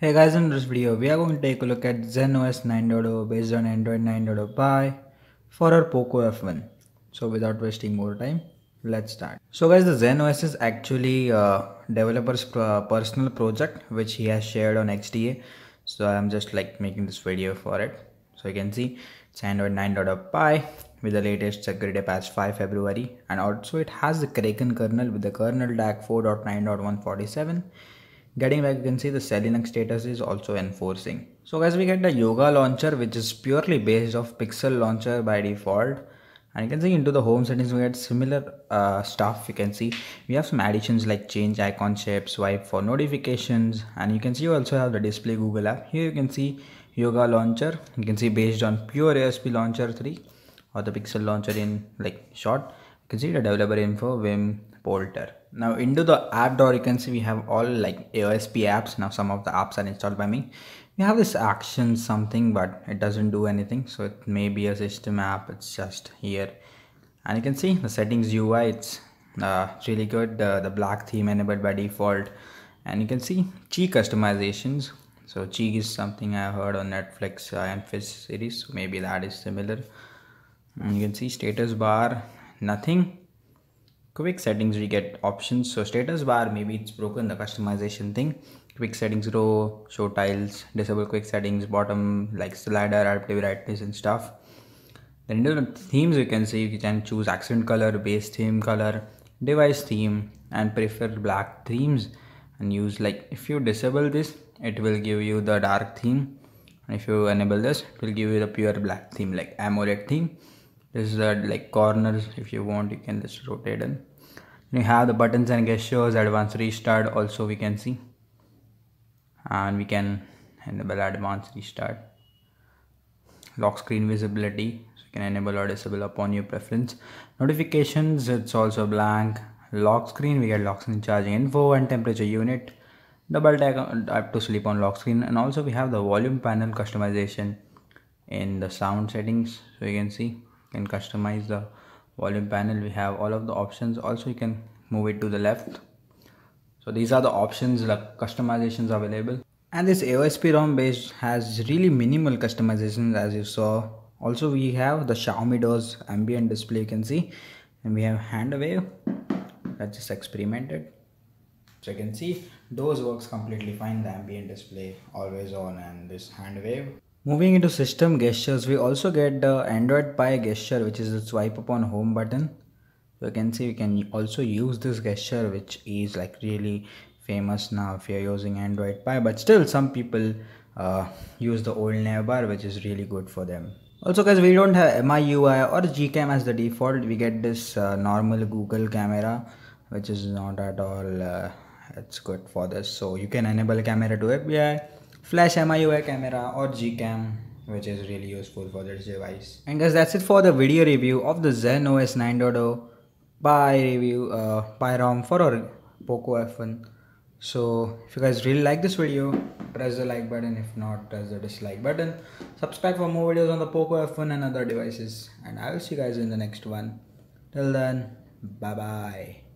Hey guys, in this video we are going to take a look at ZenOS 9.0 based on Android 9.0 Pie for our Poco F1. So without wasting more time, let's start. So guys, the ZenOS is actually a developer's uh, personal project which he has shared on XDA. So I'm just like making this video for it. So you can see it's Android 9.0 Pie with the latest security patch 5 February and also it has the Kraken kernel with the kernel DAC 4.9.147 getting back you can see the Linux status is also enforcing. So guys we get the yoga launcher which is purely based off pixel launcher by default. And you can see into the home settings we get similar uh, stuff. You can see we have some additions like change icon shape swipe for notifications. And you can see you also have the display google app. Here you can see yoga launcher. You can see based on pure AOSP launcher 3 or the pixel launcher in like short. You can see the developer info vim polter now into the app drawer you can see we have all like AOSP apps. Now some of the apps are installed by me. We have this action something but it doesn't do anything. So it may be a system app. It's just here. And you can see the settings UI it's uh, really good. Uh, the black theme enabled by default. And you can see Chi customizations. So Qi is something I heard on Netflix uh, and Fish series. So maybe that is similar. And you can see status bar nothing quick settings we get options. So status bar maybe it's broken the customization thing. Quick settings row show tiles disable quick settings bottom like slider adaptive brightness and stuff. Then the themes you can see you can choose accent color base theme color device theme and prefer black themes. And use like if you disable this it will give you the dark theme. And if you enable this it will give you the pure black theme like AMOLED theme. This is the like corners if you want you can just rotate them you have the buttons and gestures advanced restart also we can see. And we can enable advanced restart. Lock screen visibility so you can enable or disable upon your preference. Notifications it's also blank. Lock screen we get lock screen charging info and temperature unit. Double tap to sleep on lock screen. And also we have the volume panel customization in the sound settings so you can see. Can customize the volume panel we have all of the options. Also you can move it to the left. So these are the options like customizations available. And this AOSP ROM base has really minimal customizations as you saw. Also we have the Xiaomi Doze ambient display you can see. And we have hand wave let's just experiment it so you can see those works completely fine. The ambient display always on and this hand wave Moving into system gestures, we also get the Android Pie gesture, which is the swipe up on home button. So you can see we can also use this gesture, which is like really famous now if you're using Android Pie, but still some people uh, use the old navbar, which is really good for them. Also guys, we don't have MIUI or Gcam as the default. We get this uh, normal Google camera, which is not at all, uh, it's good for this. So you can enable Camera2 API flash MIUI camera or Gcam which is really useful for this device. And guys that's it for the video review of the Zen OS 9.0 Pie review uh, ROM for our Poco F1. So if you guys really like this video press the like button if not press the dislike button. Subscribe for more videos on the Poco F1 and other devices and I will see you guys in the next one. Till then bye bye.